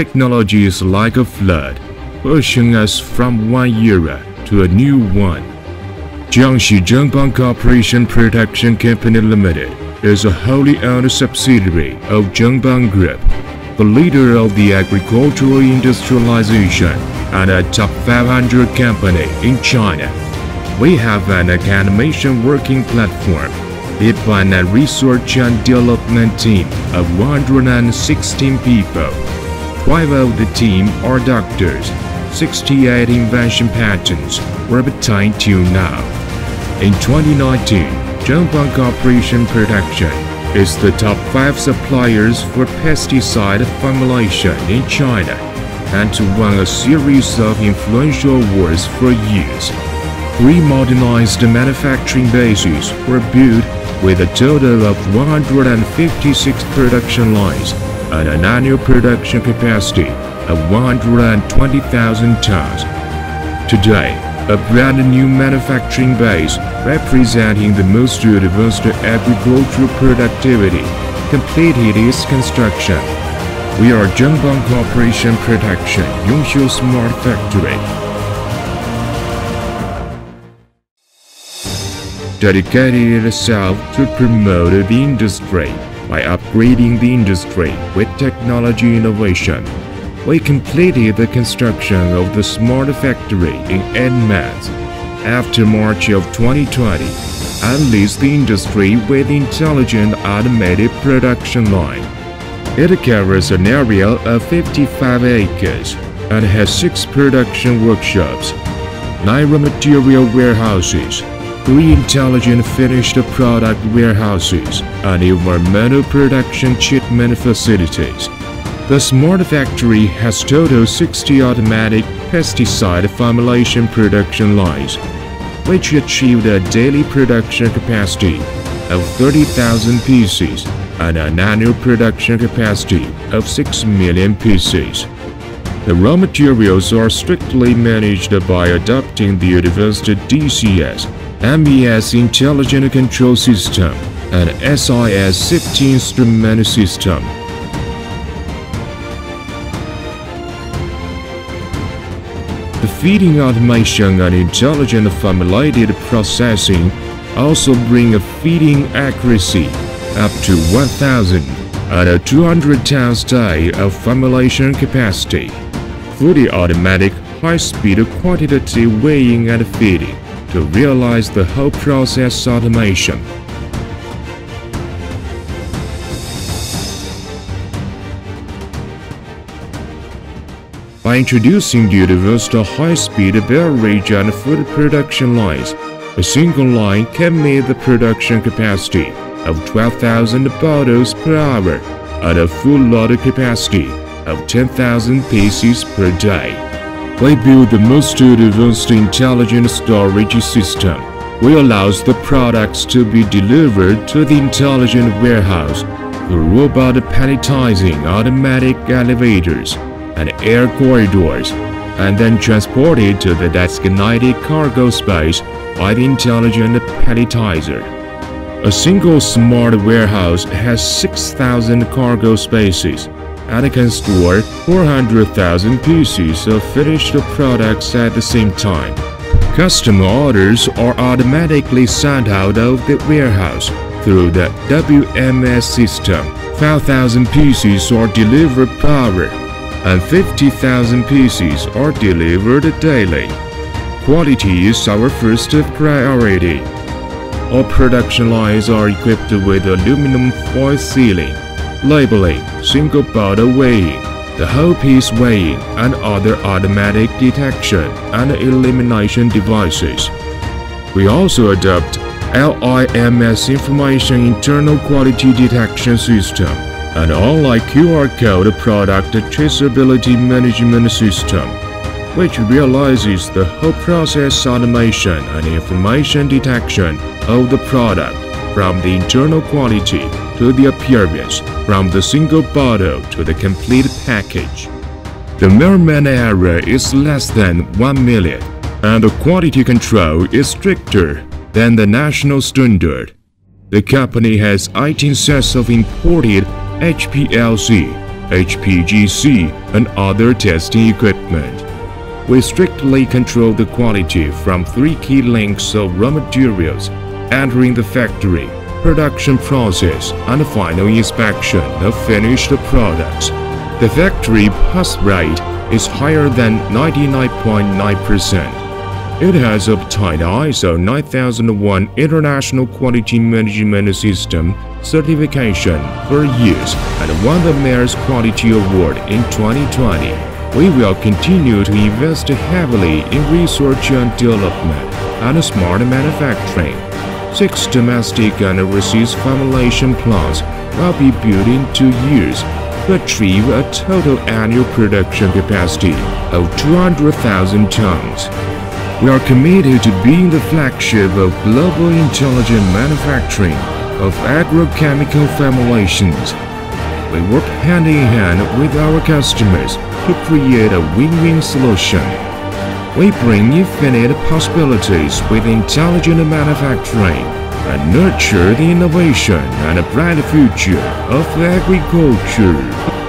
technology is like a flood, pushing us from one era to a new one. Jiangxi Zhengbang Crop Protection Company Limited is a wholly owned subsidiary of Zhengbang Group, the leader of the agricultural industrialization and a top 500 company in China. We have an animation working platform led by a research and development team of 116 people. Five of the team are doctors. 68 invention patents were obtained till now. In 2019, Zhengbang Crop Protection is the top 5 suppliers for pesticide formulation in China and to won a series of influential awards for years. Three modernized manufacturing bases were built with a total of 156 production lines and an annual production capacity of 120,000 tons. Today, a brand new manufacturing base representing the most advanced agricultural productivity completed its construction. We are Zhengbang Crop Protection Yongxiu Smart Factory. dedicated itself to promote the industry by upgrading the industry with technology innovation. We completed the construction of the smart factory in Enmans after March of 2020 and leads the industry with intelligent automated production line. It covers an area of 55 acres and has six production workshops, nine raw material warehouses, three intelligent finished product warehouses, and environmental production treatment facilities. The smart factory has total 60 automatic pesticide formulation production lines, which achieved a daily production capacity of 30,000 pieces and an annual production capacity of 6 million pieces. The raw materials are strictly managed by adopting the advanced DCS MES Intelligent Control System and SIS Safety Instrument System. The feeding automation and intelligent formulated processing also bring a feeding accuracy up to 1000 and a 200 tons day of formulation capacity. Fully automatic high-speed quantitative weighing and feeding to realize the whole process automation. By introducing the universal high-speed beverage and food production lines, a single line can meet the production capacity of 12,000 bottles per hour and a full load capacity of 10,000 pieces per day. We build the most advanced intelligent storage system, which allows the products to be delivered to the intelligent warehouse. Through robot palletizing automatic elevators and air corridors, and then transported to the designated cargo space by the intelligent palletizer. A single smart warehouse has 6,000 cargo spaces and can store 400,000 pieces of finished products at the same time. Custom orders are automatically sent out of the warehouse through the WMS system. 5,000 pieces are delivered per hour and 50,000 pieces are delivered daily. Quality is our first priority. All production lines are equipped with aluminum foil sealing, labeling, single bottle weighing, the whole piece weighing, and other automatic detection and elimination devices. We also adopt LIMS Information Internal Quality Detection System, an online QR code product traceability management system, which realizes the whole process automation and information detection of the product from the internal quality to the appearance, from the single bottle to the complete package. The measurement error is less than 1 million, and the quality control is stricter than the national standard. The company has 18 sets of imported HPLC HPGC, and other testing equipment. We strictly control the quality from three key links of raw materials entering the factory, production process, and final inspection of finished products. The factory pass rate is higher than 99.9%. It has obtained ISO 9001 International Quality Management System certification for years and won the Mayor's Quality Award in 2020. We will continue to invest heavily in research and development and smart manufacturing. Six domestic and overseas formulation plants will be built in two years to achieve a total annual production capacity of 200,000 tons. We are committed to being the flagship of global intelligent manufacturing of agrochemical formulations. We work hand in hand with our customers to create a win-win solution. We bring infinite possibilities with intelligent manufacturing and nurture the innovation and a bright future of agriculture.